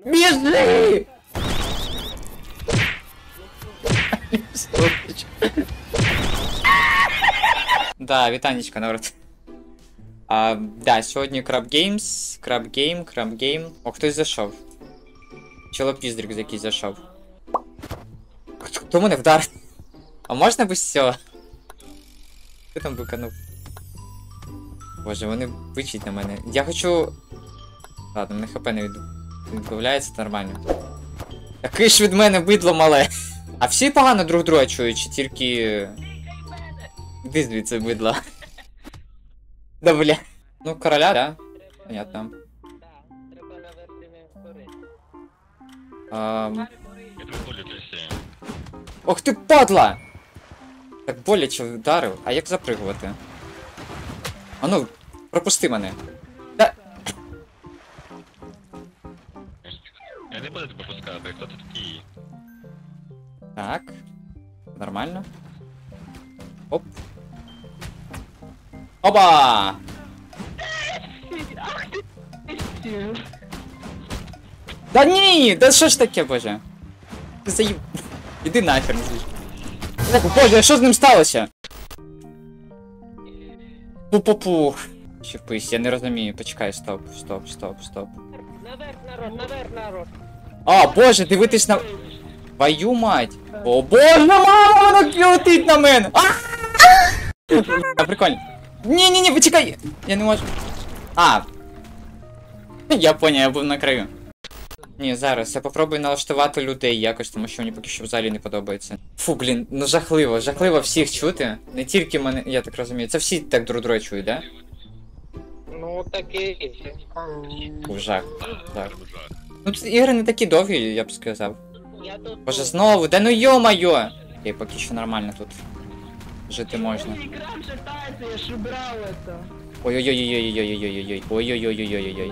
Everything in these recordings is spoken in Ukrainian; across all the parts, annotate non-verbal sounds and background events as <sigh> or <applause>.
Біжи! Да, вітанечка, народ. А, да, сьогодні Crab Games, Crab Game, Crab Game. О, хтось зайшов. Чолопіздрик якийсь зайшов. Хто хто мене вдарив? А можна без цього? Хто там виконув? Боже, вони вичить на мене. Я хочу. Ладно, мене хп не від... Відбавляється нормально. Який ж від мене бидло мале. А всі погано друг друга чують, чи тільки. Іди звідси бидло. Да бля. Ну, короля, да? Понятно. Ам... Ох ти падла! Так боляче вдарив, а як запригувати? А ну, пропусти мене. Не буду тебе пускати, хто ти такий? Так. Нормально. Оп. Оба! <laughs> Да ні! Да що ж таке, боже? Ти заїб... Іди нахер, не звісно. Так, боже, що з ним сталося? Пу-пу-пу. Чепись, я не розумію. Почекай, стоп, стоп, стоп, стоп. Наверх, народ, наверх, народ. А, боже, дивитись на. Твою мать! О боже, мама, вона летить на мене! А! Прикольно. Ні, ні, ні, почекай! Я не можу. А. Я поняв, я був на краю. Ні, зараз я попробую налаштувати людей якось, тому що мені поки що взагалі не подобається. Фу, блін, ну жахливо, жахливо всіх чути. Не тільки мене, я так розумію. Це всі так друг друга чують, да? Ну таки. Фу, жах. Так. Ну тут ігри не такі довгі, я б сказав. Я тут. Боже, знову, да ну йо-моє! Окей, поки що нормально тут. Жити можна. Экран шатается, я ж убрал это. Ой-ой-ой-ой-ой-ой-ой-ой. Ой-ой-ой-ой-ой-ой-ой.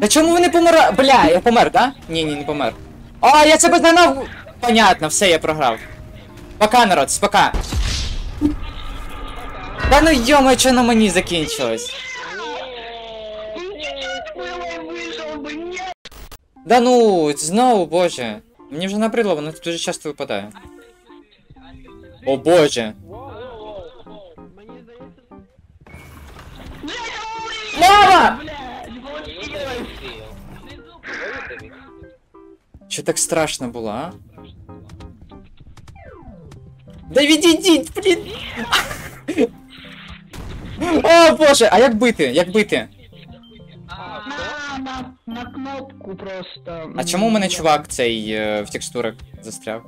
Та чому ви не помира... Бля, я помер, да? Ні, ні, не помер. А, я себе знайняв! Понятно, все, я програв. Пока, народ, пока. Та ну йома, що на мені закінчилось? Да ну, знову, боже. Мені вже набридло, воно дуже часто випадає. О боже. Мама! блядь, так страшно було, а? Да відійдіть, блін! <laughs> О боже, а як бити? Як бити? На, на, на кнопку просто. А чому у мене чувак цей е, в текстурах застряв?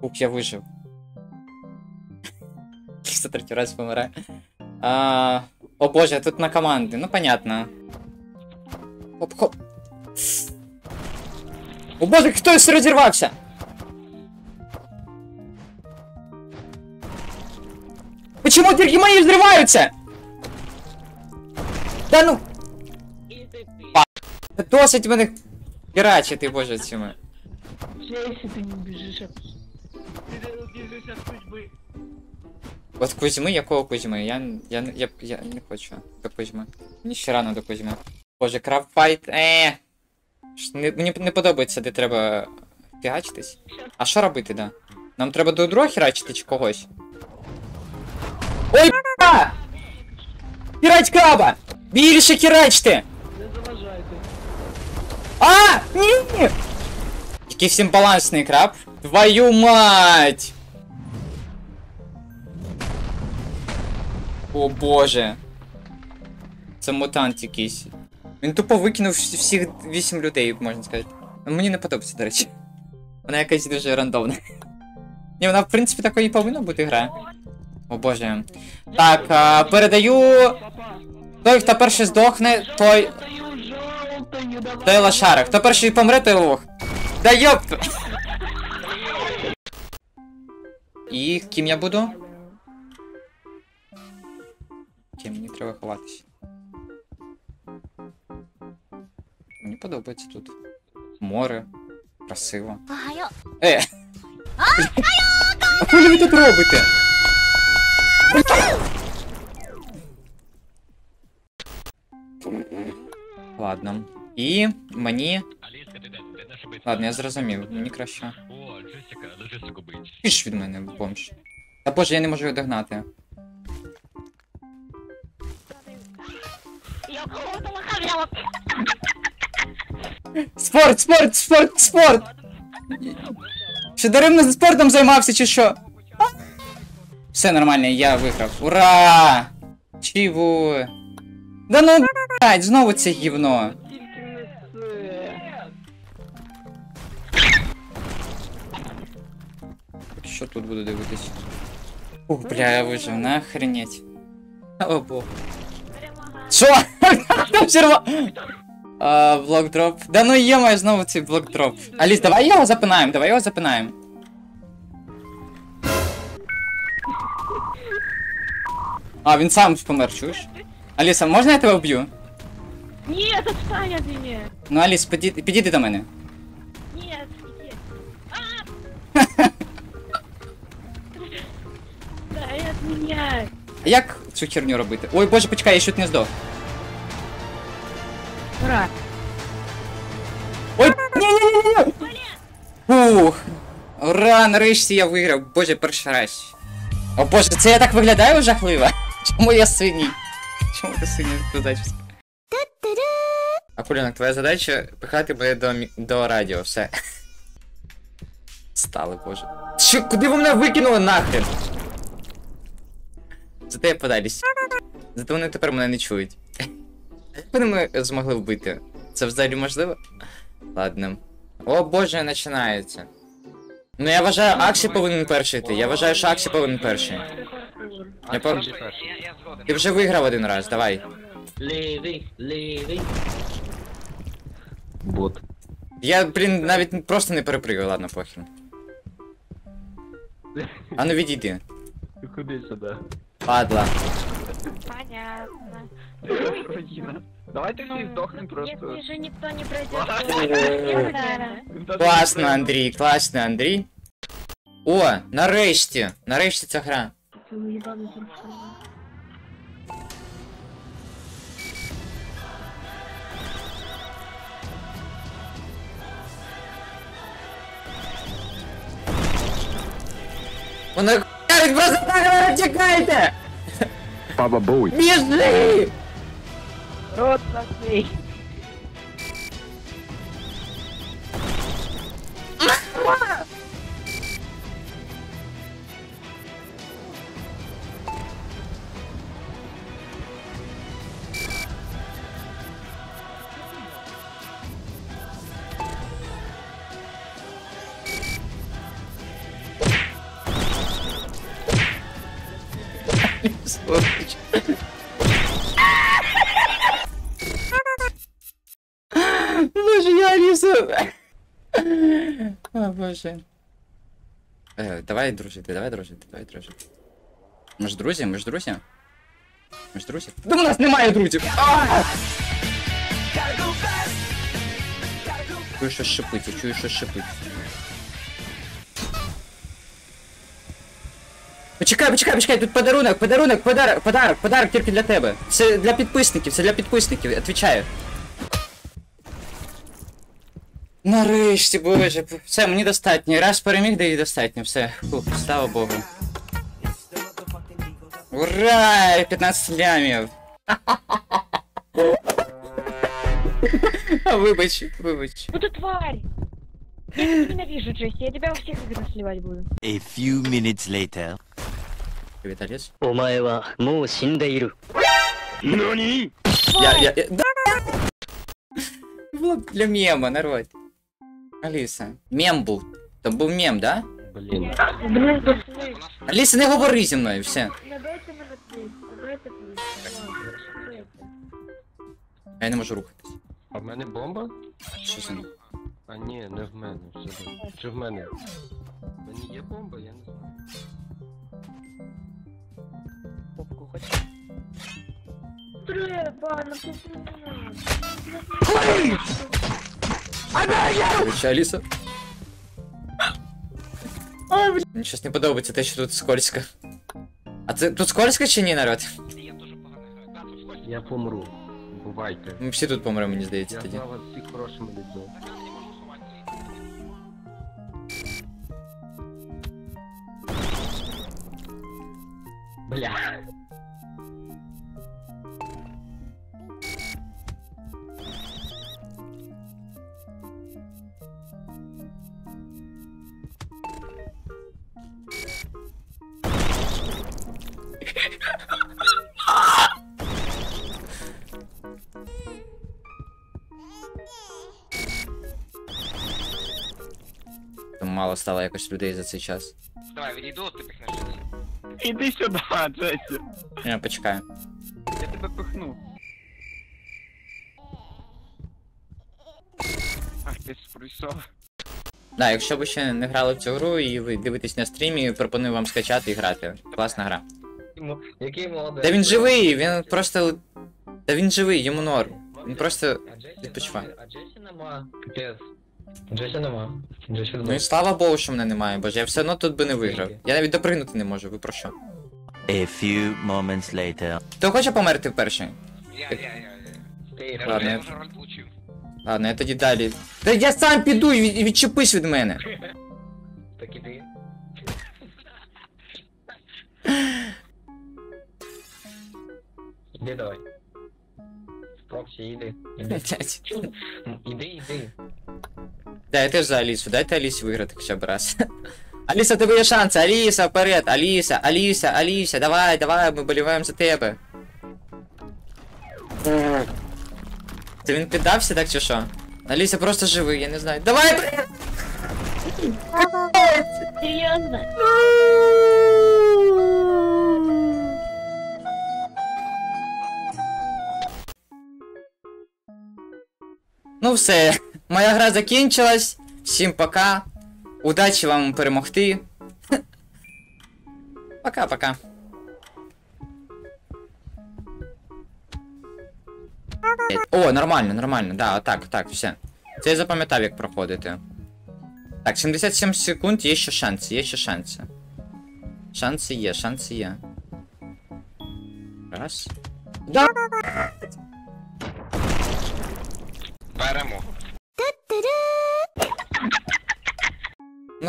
Ух, я вижив. <laughs> 303 раз помирає. А, о боже, тут на команди, ну понятно. Хоп, хоп. О боже, хтось розірвався! Почему тільки мої взриваються? Да ну, та досить мене херачити, боже, цими. Если ты не убежишь от... Ты убежишь от судьбы. От Кузьми, якого Кузьми? Я, я, я, я не хочу до Кузьми. Мені ще рано до Кузьми. Боже, крафтфайт, е. Ш- Не, мені не подобається, де треба фігачитись. А що робити, да? Нам треба до друга херачити чи когось? Ой, б***а! Херач краба! Більше херачте! Не заважайте. а! Ні! Який всім балансний краб. Твою мать! О боже. Це мутант якийсь. Він тупо викинув вс- всіх вісім людей, можна сказати. Ну, Мені не подобається, до речі. Вона якась дуже рандомна. Ні, вона, в принципі, такою і повинна бути гра. О боже. Так, а, передаю. Той, хто перший здохне, той. Желтою, давай. Той лошара. Хто перший помре, той лох. Да йоп! І ким я буду? Ким мені треба ховатися. Мені подобається тут. Море. Красиво. Е! А що ви тут робите? Ладно. І мені. Ладно, я зрозумів, мені краще. О, Джесіка, бить. Піш від мене, бомж. Та боже, я не можу його догнати. Спорт, спорт, спорт, спорт! Що даремно за спортом займався, чи що? А? Все нормально, я виграв. Ура! Чого? Да ну, блядь, знову це гівно. Що тут буду дивитись? Ух, бля, я вижив, нахренеть. О, бог. Що? <laughs> Там черва... А, блокдроп. Да ну є моє знову цей блокдроп. Аліс, давай його запинаємо, давай його запинаємо. А, він сам помер, чуєш? Аліса, можна я тебе вб'ю? Нет, отстань от меня. Ну, Аліс, підійди, підійди до мене. Дай. А як цю херню робити? Ой, боже, почекай, я чуть не здох. Ура. Ой, ні-ні-ні-ні! Ух! Ура, нарешті я виграв. Боже, перший раз. О боже, це я так виглядаю жахливо? <laughs> Чому я синій? Чому ти синій зачіска? Акулянок, твоя задача пихати мене до, мі- до радіо, все. <laughs> Стали, боже. Що, куди ви мене викинули нахрен? Зате я подались. Зате вони тепер мене не чують. Як <laughs> вони мене змогли вбити? Це взагалі можливо? Ладно. О боже, починається. Ну я вважаю, Аксі повинен перший йти. Я вважаю, що Аксі повинен перший. Я пов... Ти вже виграв один раз, давай. Лівий, лівий. Бот. Я, блін, навіть просто не перепригаю, ладно, похер. <laughs> А ну відійди. Ходи сюди. Падла. Понятно. <laughs> Родина. Давайте всі здохнемо просто. Если же никто не пройдет, то... Класно, Андрій, класно, Андрій. О, нарешті! Нарешті ця гра. Вона ярить просто так, тікайте! Baba Bowie. Obviously! God. Сволочь. Боже, я Алису. О, боже. Е, давай дружити, давай дружити, давай дружити. Ми ж друзі, ми ж друзі. Ми ж друзі. Да у нас немає друзів! А! Чую, що шипить, я чую, що шипить. Почекай, почекай, почекай, тут подарунок, подарунок, подарок, подарок, подарок тільки для тебе. Це для підписників, це для підписників, відповідаю. Нарешті, боже, все, мені достатньо. Раз переміг, да і достатньо, все. Фух, слава Богу. Ура! 15 лямів. <laughs> Вибач, вибач. Ну ты тварь! Я тебя ненавижу, Джесси, я тебя во всех играх сливать буду. A few minutes later. Виталец. Омае ва моу синдеиру. Нани? Я, я, я... Для мема, народ. Алиса. Мем был. Там был мем, да? Блин. Алиса, не говори зі мною, все. А я не можу рухатись. А в мене бомба? Що це? А ні, не в мене. Все. Чи в мене? В мені є бомба, я не знаю. Короче, Алиса. Ой, блин. Сейчас не подобається это еще тут скользко. А це тут скользко чи ні, народ? Я помру. Бувайте. Мы все тут помрем, мені а здається, Я тоді. Я знав всіх. Бля. Мало стало якось людей за цей час. Давай, відійду, ти пихнеш. Іди сюди, Джесі. Я почекаю. Я тебе пихну. Ах, ти ж. Да, якщо ви ще не грали в цю гру і ви дивитесь на стрімі, пропоную вам скачати і грати. Класна гра. Мо- Який молодець. Та він живий, він просто. Та він живий, йому норм. Він просто. Відпочиває. А Джесі нема. Джесі нема. Джесі Ну і слава Богу, що мене немає, боже, я все одно тут би не виграв. Я навіть допригнути не можу, ви про що? A few moments later. Хто хоче померти перший? Я, я, я. Ти Ладно, я- я вже роль получив. Ладно, я тоді далі. Та я сам піду і від- і відчепись від мене. Так іди. Іди давай. Проксі, іди. <laughs> Іди. М, Іди, іди. Да, я теж за Алісу, дайте Алісі виграти хоча б раз. Аліса, у тебе є шанси, Аліса, вперед, Аліса, Аліса, Аліса, давай, давай, ми боліваємо за тебе. Це він піддався, так чи що? Аліса просто живий, я не знаю. Давай, блядь! Серьезно? Ну все, Моя гра закінчилась. Всім пока. Удачі вам перемогти. <laughs> Пока-пока. О, нормально, нормально, да, отак, так, все. Це я запам'ятав, як проходити. Так, 77 секунд, є ще шанси, є ще шанси. Шанси є, шанси є. Раз. Да!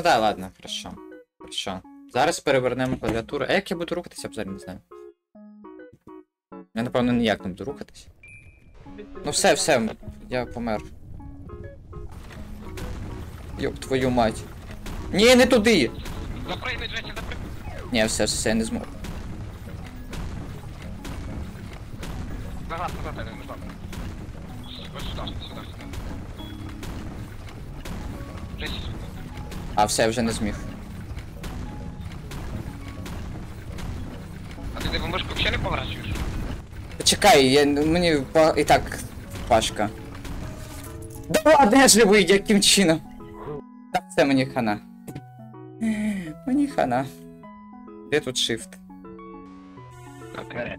Ну да, ладно, хорошо. Хорошо. Зараз перевернемо клавіатуру. А як я буду рухатися, я взагалі не знаю. Я напевно ніяк не буду рухатись. Ну все, все, я помер. Йоп твою мать. Ні, не туди! Запригни, Джесі, запригни. Ні, все, все, все, я не зможу. Назад, назад, Елен, назад. Ось сюди, сюди, сюди. Джесі. А, все, я вже не зміг. А ти тебе мишку взагалі не поворачуєш? Чекай, я, мені па- і так пашка. Да ладно, я живий, яким чином? Та це мені хана. Мені хана. Де тут shift? Окей.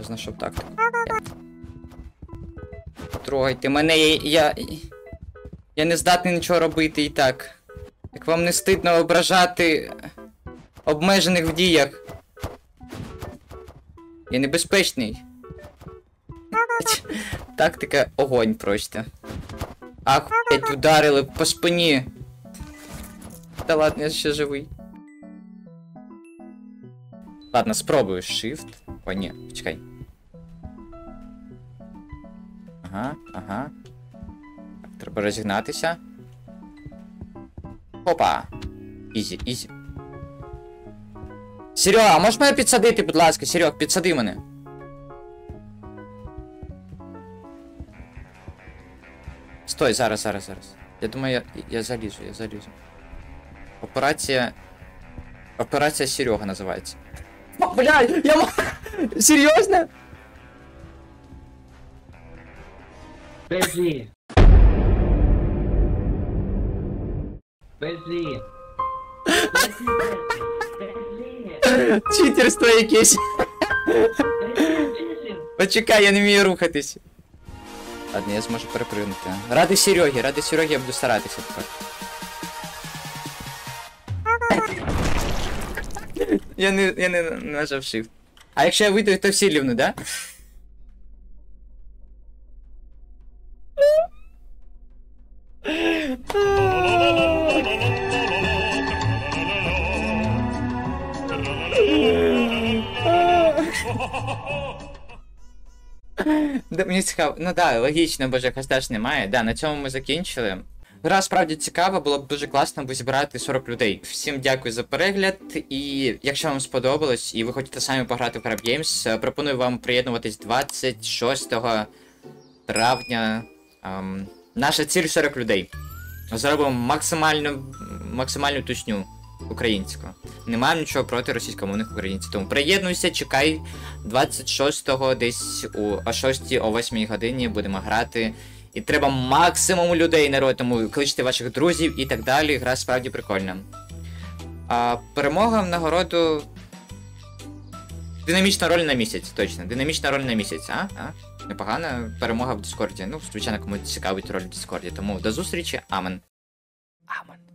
Знайшов тактику. Трогайте мене, я, я. Я не здатний нічого робити і так. Як вам не стидно ображати обмежених в діях. Я небезпечний. <laughs> Тактика огонь просто. Ахуєть, ударили по спині. Та ладно, я ще живий. Ладно, спробую shift. О, ні, почекай. Ага, ага. Треба розігнатися. Опа! Easy, easy. Серега, а можеш мене підсадити, будь ласка, Серег, підсади мене. Стой, зараз, зараз, зараз. Я думаю, я, я залізу, я залізу. Операція. Операція Серега називається. Блядь, я м- <laughs> Серйозно? Безі. Безі. Читерство якесь. Почекай, я не вмію рухатись. Ладно, я зможу перепригнути. Ради Сереги, ради Сереги я буду старатися тепер. я не, я не нажав shift. А якщо я вийду, то всі лівну, да? Мені цікаво. Ну да, логічно, бо ж теж немає. Да, на цьому ми закінчили. Гра справді цікава, було б дуже класно би зібрати 40 людей. Всім дякую за перегляд. І якщо вам сподобалось і ви хочете самі пограти в Crab Games, е, пропоную вам приєднуватись 26 травня. Ем, наша ціль 40 людей. Зробимо максимальну, максимальну тучню українську. Не маємо нічого проти російськомовних українців. Тому приєднуйся, чекай 26-го десь о 6 о 8 годині будемо грати. І треба максимум людей народ, тому кличте ваших друзів і так далі. Гра справді прикольна. А перемога в нагороду. Динамічна роль на місяць, точно. Динамічна роль на місяць, а? а? Непогана перемога в Дискорді. Ну, звичайно, кому цікавить роль в Дискорді. Тому до зустрічі, амен. Амен.